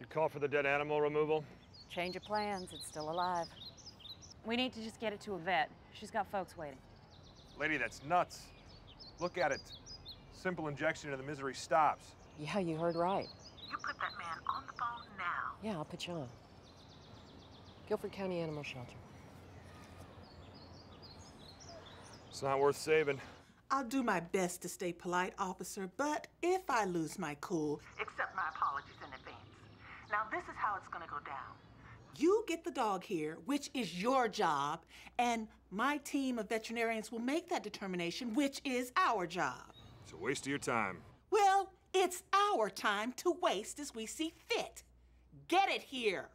You call for the dead animal removal? Change of plans, it's still alive. We need to just get it to a vet. She's got folks waiting. Lady, that's nuts. Look at it. Simple injection and the misery stops. Yeah, you heard right. You put that man on the phone now. Yeah, I'll put you on. Guilford County Animal Shelter. It's not worth saving. I'll do my best to stay polite, officer, but if I lose my cool, Accept my apologies in advance. Now, this is how it's gonna go down. you get the dog here, which is your job, and my team of veterinarians will make that determination, which is our job. It's a waste of your time. Well, it's our time to waste as we see fit. Get it here.